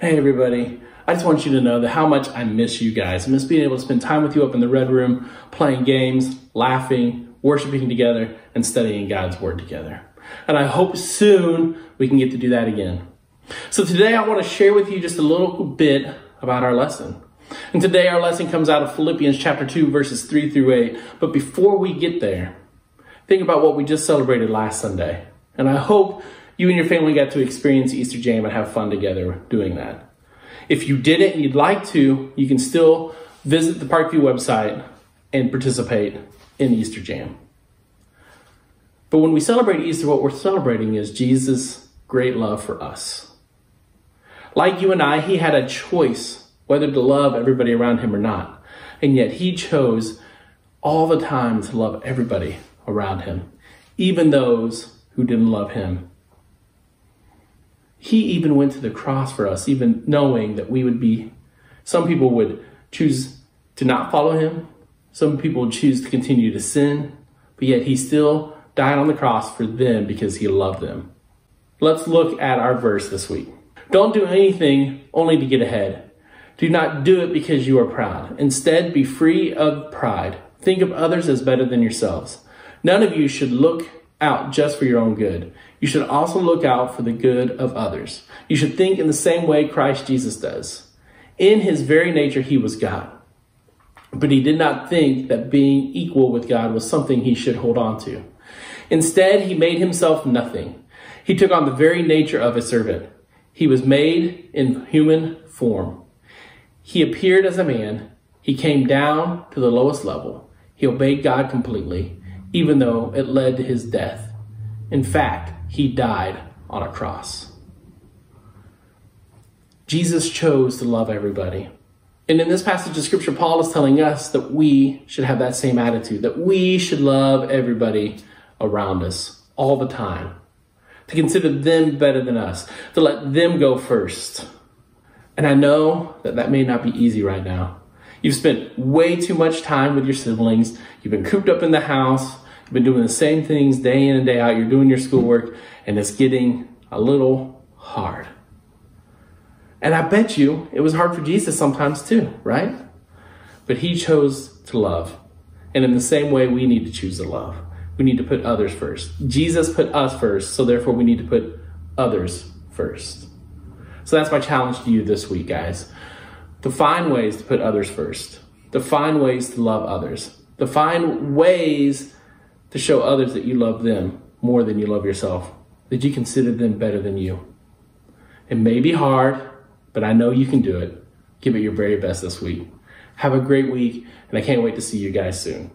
Hey, everybody. I just want you to know that how much I miss you guys. I miss being able to spend time with you up in the red room, playing games, laughing, worshiping together, and studying God's word together. And I hope soon we can get to do that again. So today I want to share with you just a little bit about our lesson. And today our lesson comes out of Philippians chapter 2, verses 3 through 8. But before we get there, think about what we just celebrated last Sunday. And I hope you and your family got to experience Easter Jam and have fun together doing that. If you didn't and you'd like to, you can still visit the Parkview website and participate in Easter Jam. But when we celebrate Easter, what we're celebrating is Jesus' great love for us. Like you and I, he had a choice whether to love everybody around him or not. And yet he chose all the time to love everybody around him, even those who didn't love him. He even went to the cross for us, even knowing that we would be, some people would choose to not follow him. Some people would choose to continue to sin, but yet he still died on the cross for them because he loved them. Let's look at our verse this week. Don't do anything only to get ahead. Do not do it because you are proud. Instead, be free of pride. Think of others as better than yourselves. None of you should look out just for your own good. You should also look out for the good of others. You should think in the same way Christ Jesus does. In his very nature, he was God. But he did not think that being equal with God was something he should hold on to. Instead, he made himself nothing. He took on the very nature of a servant. He was made in human form. He appeared as a man. He came down to the lowest level. He obeyed God completely even though it led to his death. In fact, he died on a cross. Jesus chose to love everybody. And in this passage of scripture, Paul is telling us that we should have that same attitude, that we should love everybody around us all the time, to consider them better than us, to let them go first. And I know that that may not be easy right now. You've spent way too much time with your siblings. You've been cooped up in the house. You've been doing the same things day in and day out. You're doing your schoolwork and it's getting a little hard. And I bet you it was hard for Jesus sometimes too, right? But he chose to love. And in the same way, we need to choose to love. We need to put others first. Jesus put us first, so therefore we need to put others first. So that's my challenge to you this week, guys to find ways to put others first, to find ways to love others, to find ways to show others that you love them more than you love yourself, that you consider them better than you. It may be hard, but I know you can do it. Give it your very best this week. Have a great week, and I can't wait to see you guys soon.